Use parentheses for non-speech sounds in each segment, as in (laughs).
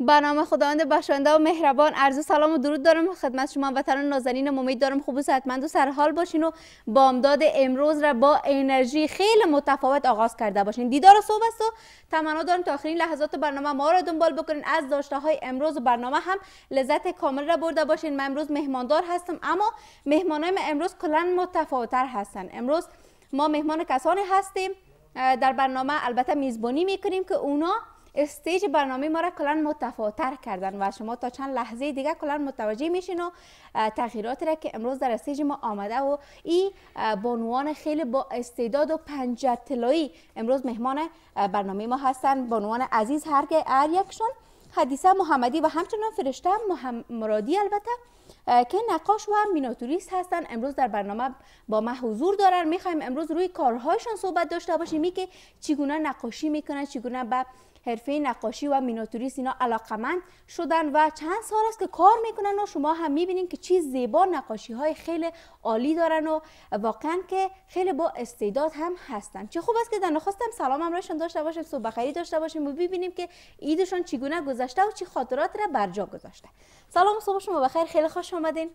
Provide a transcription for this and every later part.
به نام خداوند بخشنده و مهربان عرض سلام و درود دارم خدمت شما. وطنان نازنینم امید دارم خوب و صحتمند و سرحال باشین و بامداد امروز را با انرژی خیلی متفاوت آغاز کرده باشین. دیدار صبح است و تمنا دارم تا آخرین لحظات برنامه ما را دنبال بکنین. از داشته های امروز برنامه هم لذت کامل را برده باشین. من امروز مهماندار هستم اما مهمانای ما امروز کلا متفاوتتر هستن. امروز ما مهمان کسانی هستیم. در برنامه البته میزبانی می‌کنیم که اونا stage برنامه ما را کلا متفاوتر کردن و شما تا چند لحظه دیگه کلا متوجه میشین و تغییراتی را که امروز در stage ما آمده و این بانوان خیلی با استعداد و پنجه طلایی امروز مهمان برنامه ما هستن. بانوان عزیز هر, هر یکشون حدیثه محمدی و همچنان فرشته مرادی البته که نقاش و میناتوریست هستن. امروز در برنامه با ما حضور دارن. می‌خوایم امروز روی کارهایشان صحبت داشته باشیم. که چگونه نقاشی می‌کنن چگونه به حرفه نقاشی و میناتوریست اینا علاقمند شدن و چند سال است که کار می‌کنن و شما هم می‌بینین که چی زیبا نقاشی های خیلی عالی دارن و واقعا که خیلی با استعداد هم هستن. چه خوب است که در نخستم سلام امرایشان داشته باشیم صبح بخیری داشته باشیم و ببینیم که ایدشان چگونه گذشته و چی خاطرات را بر جا گذاشته. سلام صبح شما بخیر. خیلی خوش آمدین.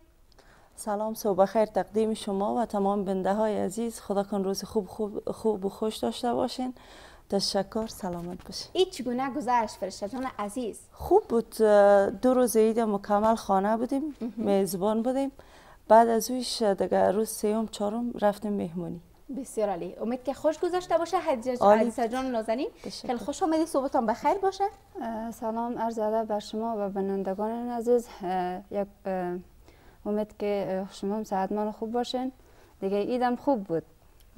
سلام صبح بخیر. تقدیم شما و تمام بنده های عزیز. خدا کن روز خوب خوب خوب و خوش داشته باشین. تشکر سلامت باشی. ای چگونه گذشت فرشته جان عزیز. خوب بود دو روز عید مکمل خانه بودیم میزبان بودیم. بعد از اویش دیگه روز سیوم چهارم رفتیم مهمونی. بسیار عالی. امید که خوش گذشته باشه. حدیثه جان نازنین. خیلی خوش آمدید صبحتان بخیر باشه. سلام عرض ادب بر شما و بینندگان عزیز. یک امید که شما هم صحتمان خوب باشین. دیگه ایدم خوب بود.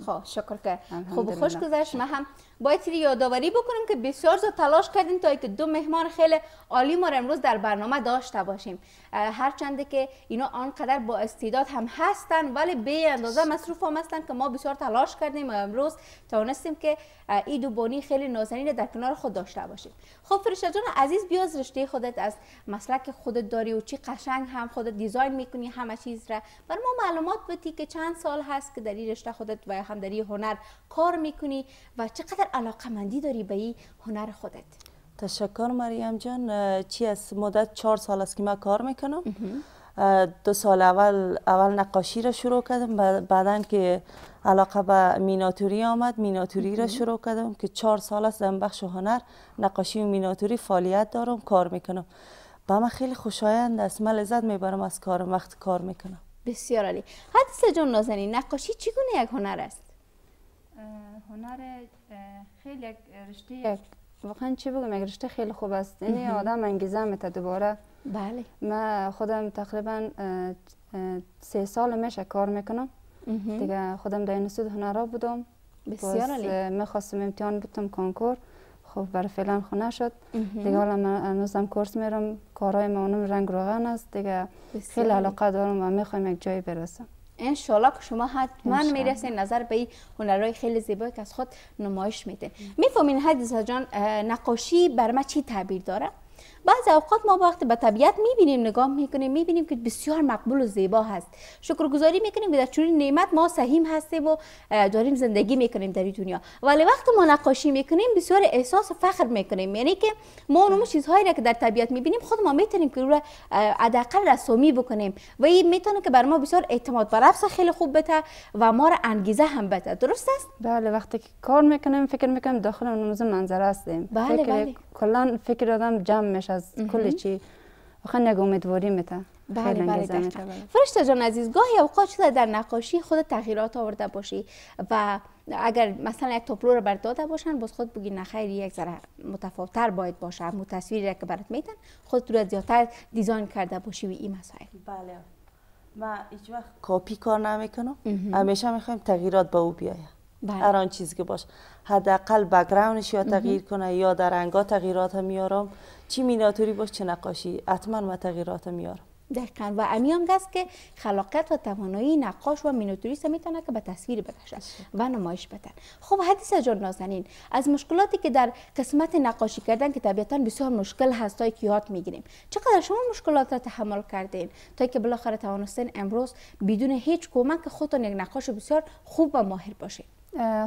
خب شکر که خوب خوش گذشت. ما هم باید یادآوری بکنیم که بسیار زود تلاش کردیم تا که دو مهمان خیلی عالی ما امروز در برنامه داشته باشیم. هرچنده که اینا آنقدر با استعداد هم هستن ولی به اندازه مصروف هم هستن که ما بسیار تلاش کردیم امروز توانستیم که ای دو بانی خیلی نازنین در کنار خود داشته باشیم. خب فرشته جان عزیز بیا از رشته خودت از مسلک خودت داری و چی قشنگ هم خودت دیزاین می‌کنی همه چیز را. بر ما معلومات بدی که چند سال هست که در این رشته خودت و هم در این هنر کار می‌کنی و چقدر علاقه مندی داری به این هنر خودت؟ تشکر مریم جان. چی از مدت چهار سال است که من کار می‌کنم. دو سال اول اول نقاشی را شروع کردم بعدا که علاقه به میناتوری آمد میناتوری را شروع کردم که چهار سال است در بخش هنر نقاشی و میناتوری فعالیت دارم کار می‌کنم. با من خیلی خوشایند است. من لذت می‌برم از کارم وقت کار می‌کنم. بسیار عالی. حدیث جان نازنین نقاشی چگونه یک هنر است؟ هنر خیلی رشته واقعا چی بگم یک رشته خیلی خوب است. یعنی آدم انگیزه میته دوباره. بله. من خودم تقریبا سه سال میشه کار می‌کنم. دیگه خودم در انستیتوت هنرها بودم. بسیار عالی. می‌خواستم امتحان بودم کنکور. خب برای فعلا خونه شد. دیگه حالا من هنوزم کورس میرم. کارهای ما رنگ روغن است. دیگه خیلی علاقه دارم و می‌خوایم یک جایی برسم. انشالله که شما حتما می‌رسین. نظر به هنرهای خیلی زیبایی که از خود نمایش میده. می‌فهمین حدیث جان نقاشی بر ما چی تعبیر داره؟ بعضی اوقات ما وقتی به طبیعت می‌بینیم نگاه می‌کنیم می‌بینیم که بسیار مقبول و زیبا هست. شکرگزاری می‌کنیم که در چنین نعمت ما سهیم هستیم و داریم زندگی می‌کنیم در این دنیا. ولی وقتی ما نقاشی می‌کنیم بسیار احساس فخر می‌کنیم. یعنی که ما اون چیزهایی را که در طبیعت می‌بینیم خود ما می‌تونیم که رو حداقل رسومی بکنیم. و این می‌تونه که بر ما بسیار اعتماد به نفس خیلی خوب بده و ما را انگیزه هم بده. درست است؟ بله وقتی که کار می‌کنیم فکر می‌کنیم داخل اون منظره هستیم. بله بله. کلا فکر آدم جمع میشه از کل چی؟ واقعا یک امیدواری میته بله بله فرشته جان عزیز گاهی اوقات شده در نقاشی خود تغییرات آورده باشی و اگر مثلا یک تابلو رو برات داده باشن باز خود بگی نخیر یک ذره متفاوتتر باید باشه. مو تصویری که برات میدن خود تو زیادتر design کرده باشی و این مسائل. بله. ما هیچ وقت کاپی کار نمی‌کنم. همیشه می‌خوایم تغییرات به او بیاید بله. هر آن چیزی که باش. حداقل background ش یا تغییر کنه یا در رنگا تغییرات میارم. چی میناتوری باش چه نقاشی. حتما ما تغییرات میارم. دقیقا. و امی هم است که خلاقیت و توانایی نقاش و میناتوریست می‌تونه که به تصویر بکشن و نمایش بدن. خب حدیث جان نازنین از مشکلاتی که در قسمت نقاشی کردن که طبیعتا بسیار مشکل هست تا که یاد می‌گیریم. چقدر شما مشکلات را تحمل کردین؟ تا که بالاخره توانستین امروز بدون هیچ کمک خودتون یک نقاش بسیار خوب و ماهر باشین.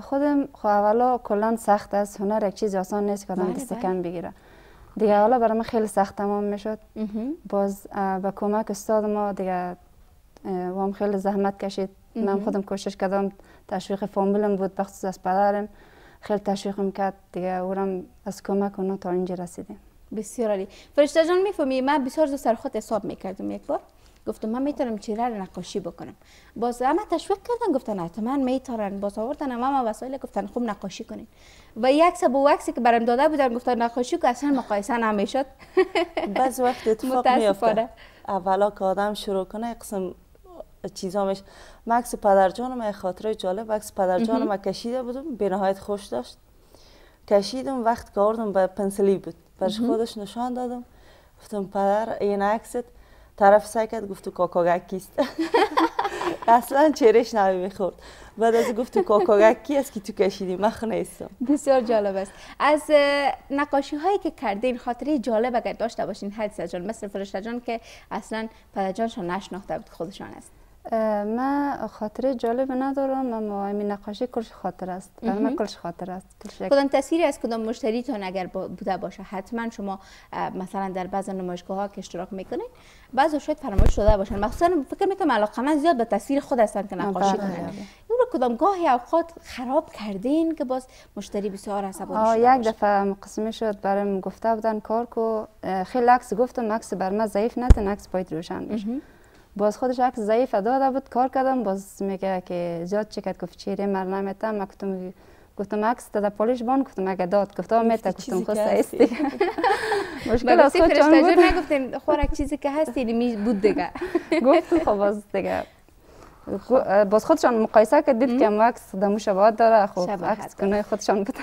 خودم خب اولا کلا سخت است. هنر یک چیز آسان نیست که آدم بله، دست بله. کم بگیره. دیگه حالا برای من خیلی سخت تمام می‌شد. باز به کمک استاد ما دیگه وام خیلی زحمت کشید. من خودم کوشش کردم. تشویق فامیلم بود. بخصوص از پدرم. خیلی تشویق می‌کرد. دیگه اورم از کمک اونو تا اینجا رسیدیم. بسیار عالی. فرشته جان می‌فهمی؟ من بسیار زود سر خود حساب می‌کردم یک بار. گفتم من می‌تونم چهره رو نقاشی بکنم. باز اما تشویق کردن گفتن حتما می‌تونن باز آوردن اما وسایل گفتن خوب نقاشی کنین. و یک سب و عکسی که برام داده بودن گفتن نقاشی که اصلا مقایسه نمی‌شد (laughs) بعض وقت اتفاق میفته اولا که آدم شروع کنه قسم چیزا میشه مکس پدر جانم خاطره جالب عکس پدر جانم کشیده بودم به نهایت خوش داشت. کشیدم وقت کاردم به پنسلی بود. برش خودش نشان دادم. گفتم پدر این عکست. طرف سعی کرد گفت تو کاکاگک کیست؟ (laughs) اصلا چهرش نمی می‌خورد. بعد از گفت تو کاکاگک کی است که تو کشیدی؟ من نیستم بسیار جالب است. از نقاشی هایی که کردین خاطره جالب اگر داشته باشین حدیث جان مثل فرشته جان که اصلا پدرجانشان نشناخته بود خودشان است. من خاطره جالب ندارم اما همین نقاشی کلش خاطر است. برای من کلش خاطر است. کدام تصویری از کدام مشتریتون اگر بوده باشه؟ حتما شما مثلا در بعض نمایشگاه ها که اشتراک می‌کنین بعض شاید فراموش شده باشن. مخصوصا فکر می‌کنم علاقه من زیاد به تصویر خود هستن که نقاشی بله، کنن. بله. اون رو کدام گاهی اوقات خراب کردین که باز مشتری بسیار عصبانی شده یک دفعه مقسمه شد برام گفته بودن کار کو خیلی عکس گفتم عکس بر من ضعیف نتن عکس باید روشن بشه. باز خودش عکس ضعیف داده بود کار کردم باز میگه که زیاد چکت گفت چهره مر نمیتم. گفتم گفتم عکس داده پولیش بان گفتم اگه داد گفتم میته گفتم خود است (laughs) مشکل از خود چون بود. نگفتین خوراک چیزی که هست یعنی بود دیگه. (laughs) گفت خب باز دیگه. باز خودشان مقایسه که دید که عکس دمو شباهت داره. خب عکس کنه خودشان بود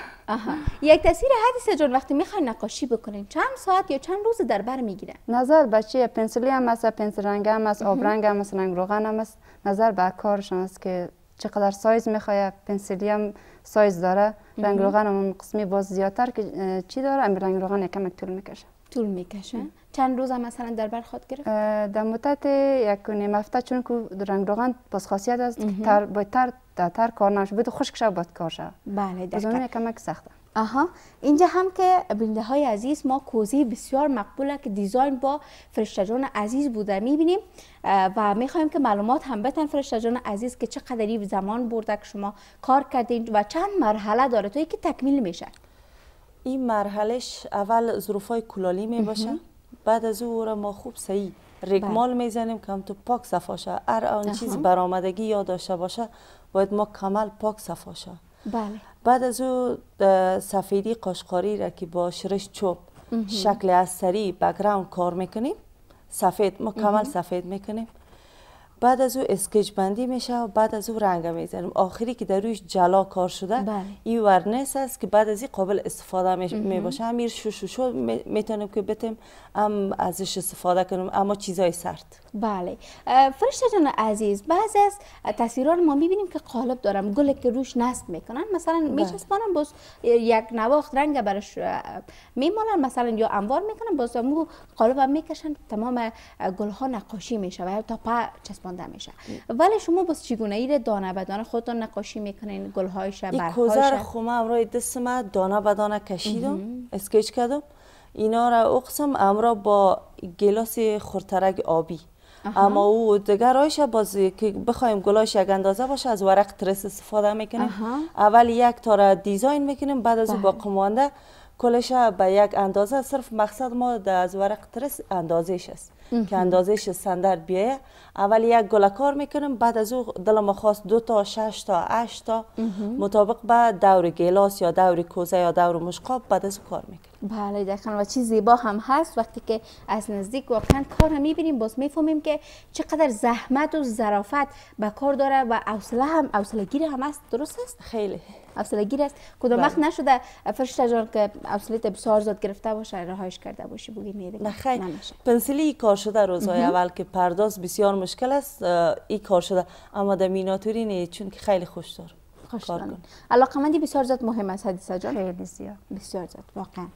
یک تصویر حدیث جان وقتی می‌خواین نقاشی بکنین چند ساعت یا چند روز در بر می‌گیره؟ نظر بچه پنسلی هم هست پنسل رنگ هم هست آب رنگ هم هست رنگ روغن هم هست. نظر به کارشان است که چقدر سایز می‌خواد پنسلی هم سایز داره. رنگ روغن هم قسمی باز زیادتر که چی داره؟ رنگ روغن یکم طول می‌کشه. طول می‌کشه. چند روز هم مثلا در بر خود گرفت؟ در مدت یک نیم هفته چون که رنگ روغن باز خاصیت است تر باید تر تر کار نشه. باید خشک شه باید کار شه بله دقیقاً. کمک سخته. آها. اینجا هم که بینده های عزیز ما کوزی بسیار مقبوله که دیزاین با فرشتجان عزیز بوده. می‌بینیم و می‌خوایم که معلومات هم بتن فرشتجان عزیز که چقدری زمان برده که شما کار کردین و چند مرحله داره تا که تکمیل میشه. این مرحلهش اول ظروف های کلالی می باشه بعد از او را ما خوب صحیح رگمال بله. می‌زنیم که تو پاک صفاشه هر آن چیز برآمدگی یاد داشته باشه باید رگمال پاک صفاشه بله. بعد از او سفیدی قاشقاری را که با شرش چوب شکل اثری background کار می‌کنیم سفید مکمل سفید می‌کنیم. بعد از او sketch بندی میشه و بعد از او رنگ می‌زنیم آخری که در رویش جلا کار شده بله. این varnish است که بعد از این قابل استفاده می باشه شو شو شو می‌تونیم که بتیم هم ازش استفاده کنیم اما چیزای سرد. بله. فرشته جان عزیز بعضی از تصویرها ما می‌بینیم که قالب دارم گل که روش نصب می‌کنن مثلا بله. میچسبانن باز یک نواخت رنگ برش میمالن مثلا یا انوار می‌کنن باز مو قالب هم می‌کشن تمام گل ها نقاشی میشه و تا پا چسبانده میشه. ولی شما باز چگونه ای دانه به دانه خودتون نقاشی می‌کنین گل هایش این کوزر خومه امروی دست ما دانه به دانه کشیدم اسکیچ کردم. اینا را اقسم امرا با گلاس خورترک آبی. اما او دیگر بازی که بخوایم گلاش یک اندازه باشه از ورق ترس استفاده می‌کنیم. اول یک تاره دیزاین می‌کنیم بعد از با قمانده کلش به یک اندازه صرف مقصد ما از ورق ترس اندازش است. که اندازش سندرد بیایه اول یک گل کار می‌کنیم بعد از او دل ما خواست دو تا شش تا هشت تا. مطابق به دور گلاس یا دور کوزه یا دور مشقاب بعد از کار می‌کنیم بله دقیقا. و چیز زیبا هم هست. وقتی که از نزدیک واقعا کار هم می‌بینیم باز می‌فهمیم که چقدر زحمت و ظرافت به کار داره و حوصله هم حوصله گیر هم هست. درست است خیلی. حوصله گیر است کدام وقت بله. نشده فرشته جان که حوصله بسیار زاد گرفته باشه رهایش کرده باشی بگی نه خیلی پنسلی کار شده روزهای اول که پرداز بسیار مشکل است این کار شده اما در میناتوری نه چون که خیلی خوش دار خوش علاقه مندی بسیار زیاد مهم است حدیثه جان. خیلی زیاد. بسیار زیاد واقعا.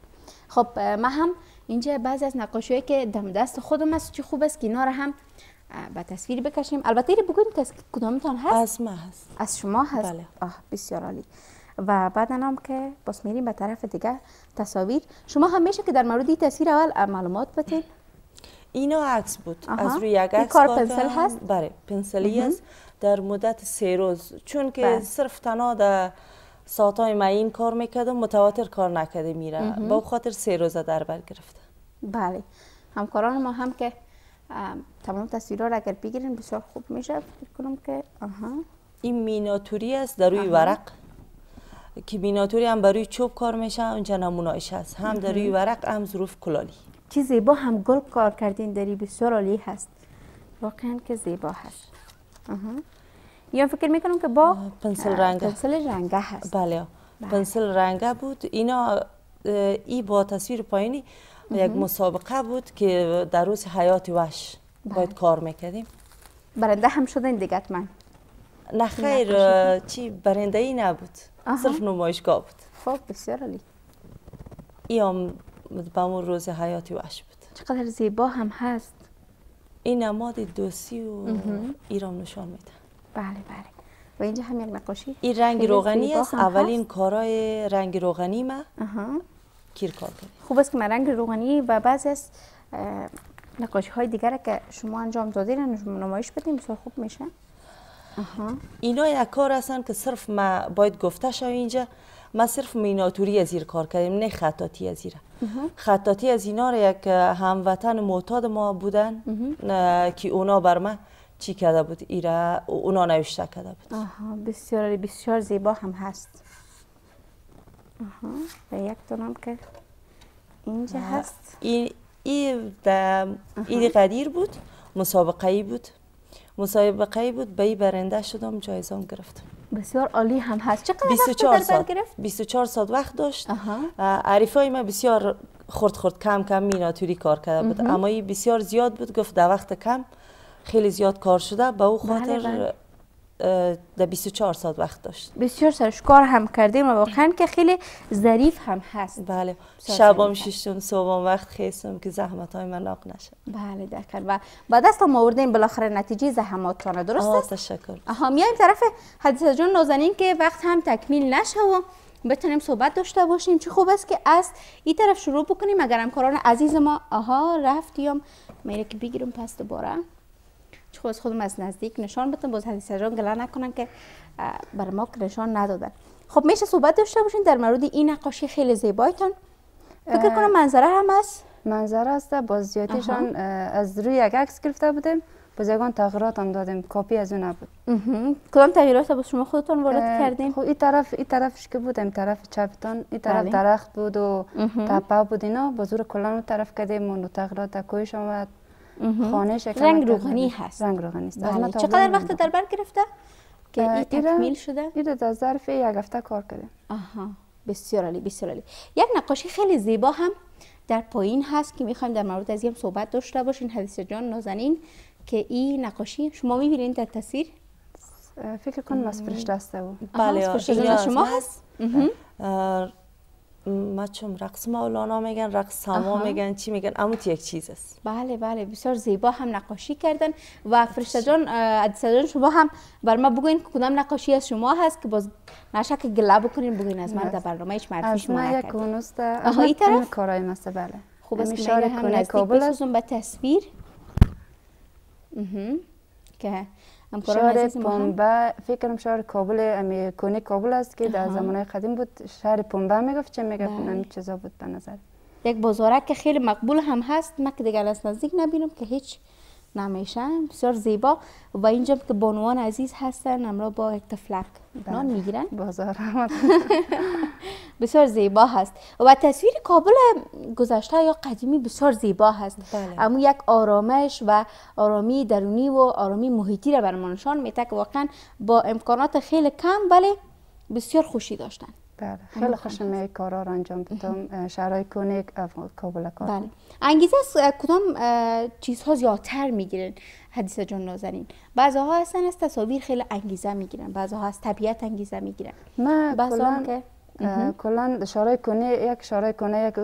خب ما هم اینجا بعضی از نقاشی که دم دست خودم است چی خوب است که اینا هم به تصویر بکشیم. البته بگویم کدامتان هست؟ از ما هست. از شما هست؟ بله. آه بسیار عالی. و بعد هم که باز میریم به طرف دیگه تصاویر. شما هم میشه که در مورد این تصویر اول معلومات بتین اینا عکس بود. آها. از روی یک عکس پنسل. هست؟ بله پنسلی است. در مدت سه روز. چون که بله. صرف تنها در ساعتهای معین کار می‌کردم متواتر کار نکرده میره با خاطر سه روزه در بر گرفته بله. همکاران ما هم که ام، تمام تصویرها را اگر بگیرین بسیار خوب میشه. فکر کنم که آها. این میناتوری است در روی ورق. که میناتوری هم بر روی چوب کار میشه اونجا نمونایش هست. هم در روی ورق هم ظروف کلالی. چی زیبا هم گل کار کردین داری بسیار عالی هست. واقعا که زیبا هست. یا فکر می‌کنم که با پنسل رنگه. پنسل رنگه هست. بله. پنسل رنگه بود. اینا ای با تصویر پایینی یک مسابقه بود که در روز حیات وحش باید کار می‌کردیم. برنده هم شدین دیگه حتما. نه خیر چی برنده ای نبود. صرف نمایشگاه بود. خب بسیار عالی. ای به اون روز حیات وحش بود چقدر زیبا هم هست. این نماد دوستی و ایران نشان میده. بله بله. و اینجا هم یک نقاشی. این رنگ روغنی است. اولین. کارای رنگ روغنی ما. کیر کار کردیم خوب است که من رنگ روغنی و بعضی از نقاشی های دیگر که شما انجام دادین نمایش بدین بسیار خوب میشه. اینا یک کار هستن که صرف ما باید گفته شو اینجا. ما صرف میناتوری از زیر کار کردیم نه خطاطی از زیر خطاطی از اینا را یک هموطن معتاد ما بودن که اونا بر ما چی کرده بود؟ ایرا اونا نوشته کرده بود. آها بسیار بسیار زیبا هم هست. آها و یک دونم که اینجا هست. این این قدیر بود مسابقه ای بود. مسابقه ای بود به برنده شدم جایزه گرفتم. بسیار عالی هم هست. چقدر وقت 24 در بر ساعت گرفت 24 ساعت وقت داشت. عریفای ما بسیار خرد خرد کم کم میناتوری کار کرده بود. اما این بسیار زیاد بود. گفت در وقت کم خیلی زیاد کار شده. به او بله، خاطر بله. در 24 ساعت وقت داشت. بسیار سرشکار هم کردیم و واقعا که خیلی ظریف هم هست. بله. شبام ششتم صبحم وقت خیستم که زحمت های من ناق نشه. بله دکر و بعد از ما آوردین بالاخره نتیجه زحماتتان درست آه است تشکر. آها میایم طرف حدیثه جان نازنین که وقت هم تکمیل نشه و بتونیم صحبت داشته باشیم. چه خوب است که از این طرف شروع بکنیم. اگر همکاران عزیز ما آها رفتیم. میره که بگیرم پس دوباره. چه است خودم از نزدیک نشان بدم باز حدیثه جان گله نکنن که بر ما نشان ندادن خب میشه صحبت داشته باشین در مورد این نقاشی خیلی زیبایتان فکر کنم منظره هم هست منظره است باز زیادیشان از روی یک عکس گرفته بودیم باز یگان تغییرات هم دادیم کاپی از اون نبود. کدام تغییرات با شما خودتان وارد اه، کردین خب این طرف این طرفش که بود این طرف چپتان این طرف. درخت بود و تپه بود اینا با زور کلان طرف کردیم و تغییرات کویش آمد خانه شکل رنگ. روغنی هست. رنگ روغنی است. بله. چقدر وقت در بر گرفته که این تکمیل شده؟ این رو در ظرف یک هفته کار کردیم آها. بسیار عالی بسیار عالی. یک نقاشی خیلی زیبا هم در پایین هست که می‌خوایم در مورد از این هم صحبت داشته باشین. حدیث جان نازنین که این نقاشی شما می‌بینید در تصویر فکر کنم از فرشته است او. آها، بله شما ما هست ما چون رقص مولانا میگن رقص سما آها. میگن چی میگن؟ اما یک چیز است. بله بله بسیار زیبا هم نقاشی کردن و فرشته جان شما هم بر ما بگوین که کدام نقاشی از شما هست که باز نشه که گله بکنین بگوین از من در برنامه هیچ معرفی از شما ما یک نکردین اونست آها، این طرف؟ کارای مست بله. خوب است که من هم کنه نزدیک کابل است. بسازم به تصویر. که شهر پنبه فکرم شهر کابل امی کنه کابل است که در زمان قدیم بود. شهر پنبه می‌گفت چه می‌گفت؟ بله. همین چیزا بود به نظر. یک بازارک که خیلی مقبول هم هست من که دیگر از نزدیک نبینم که هیچ نمیشه. بسیار زیبا و اینجا که بانوان عزیز هستن همراه با یک تفلک نان می‌گیرن. بازار (laughs) بسیار زیبا هست و تصویر کابل گذشته یا قدیمی بسیار زیبا هست. بله. اما یک آرامش و آرامی درونی و آرامی محیطی را بر ما نشان میده که واقعا با امکانات خیلی کم ولی بسیار خوشی داشتن. بله. خیلی خوشم می کارا را انجام بدم شهرهای کنه کابل کار. بله. انگیزه از کدام چیزها زیادتر می‌گیرن؟ حدیث جان نازنین. بعضها هستن از تصاویر خیلی انگیزه می‌گیرن بعضها از طبیعت انگیزه می‌گیرن. من بعضا کلا که کلا شهرهای کنه یک شهرهای کنه یک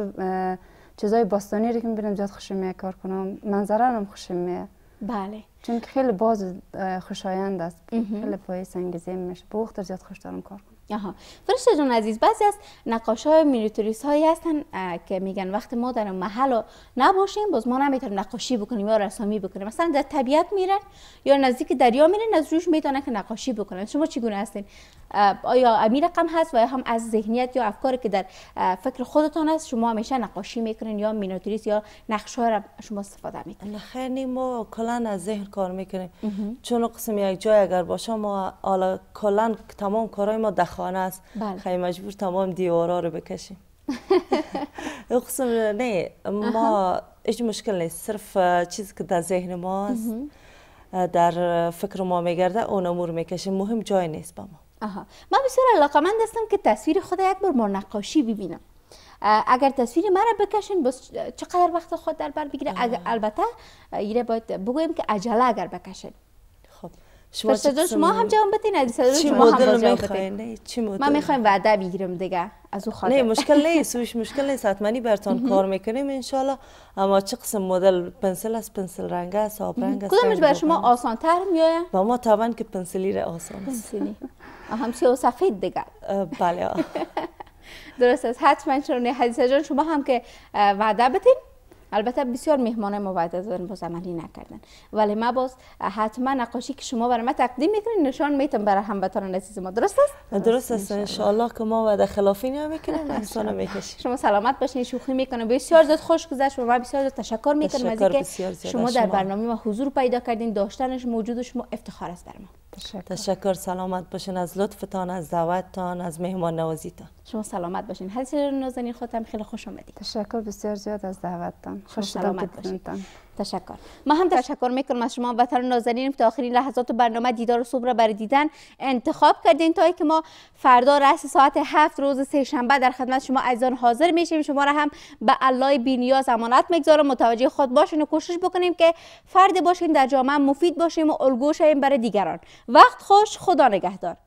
چیزای باستانی رو که می‌بینم زیاد خوشم می کار کنم. منظره هم خوشم می بله. چون که خیلی باز خوشایند است. خیلی باعث انگیزه میشه. به وقت زیاد خوش دارم کار کنم. آها. فرشته جان عزیز بعضی از نقاش های مینیتوریست هایی هستن که میگن وقتی ما در محل نباشیم باز ما نمی‌تونیم نقاشی بکنیم یا رسامی بکنیم. مثلا در طبیعت میرن یا نزدیک دریا میرن از روش می‌تونن که نقاشی بکنن. شما چگونه هستین؟ آیا امیر رقم هست و یا هم از ذهنیت یا افکاری که در فکر خودتان است شما همیشه نقاشی می‌کنین یا مینیاتوریست یا نقش را شما استفاده می‌کنین؟ خیلی ما کلا از ذهن کار می‌کنیم. چون قسم یک جای اگر باشه ما کلا تمام کارهای ما دخانه است. بله. خیلی مجبور تمام دیوارا رو بکشیم. (laughs) قسم نه ما هیچ مشکل نیست. صرف چیزی که در ذهن ماست در فکر ما میگرده اون امور می‌کشیم. مهم جای نیست با ما. آها من بسیار علاقمند هستم که تصویر خود یک بار ما نقاشی ببینم. اگر تصویر مرا بکشین بس چقدر وقت خود در بر بگیره؟ البته ایره باید بگویم که عجله اگر بکشین. شما شما هم جواب بدین عزیز شما هم جواب بدین. چی مدل؟ من می‌خوایم وعده بگیرم دیگه از او خاطر. نه مشکل نیست سوش مشکل نیست. حتما برتون کار می‌کنیم انشالله اما چه قسم مدل؟ پنسل است پنسل رنگ است آب رنگ است کدومش برای شما آسان تر میایه با ما طبعا که پنسلی را آسان است. پنسلی. هم سیاه و سفید دیگه. بله. (laughs) درست است. حتما چون حدیثه جان شما هم که وعده بدین. البته بسیار مهمان ما وعده دادن باز عملی نکردن. ولی ما باز حتما نقاشی که شما برای ما تقدیم می‌کنین نشان میتون برای هموطنان عزیز ما. درست است؟ درست است ان که ما وعده خلافی نمی‌کنیم احسان می‌کشیم. شما سلامت باشین شوخی می‌کنه. بسیار زیاد خوش گذشت. و ما بسیار زیاد تشکر می‌کنم از اینکه شما در برنامه ما حضور پیدا کردین. داشتنش موجود شما افتخار است بر ما. تشکر. تشکر. سلامت باشین از لطفتان از دعوتتان از مهمان نوازیتان. شما سلامت باشین. حضرت نازنین خودم خیلی خوش آمدید. تشکر بسیار زیاد از دعوتتان. خوش سلامت باشین. تشکر. ما هم تشکر می‌کنم از شما وطن نازنین تا آخرین لحظات برنامه دیدار صبح را برای دیدن انتخاب کردین تا که ما فردا رأس ساعت هفت روز سه شنبه در خدمت شما عزیزان حاضر میشیم. شما را هم به الله بینیاز امانت می‌گذارم. متوجه خود باشین و کوشش بکنیم که فرد باشین در جامعه مفید باشیم و الگو شویم برای دیگران. وقت خوش خدا نگهدار.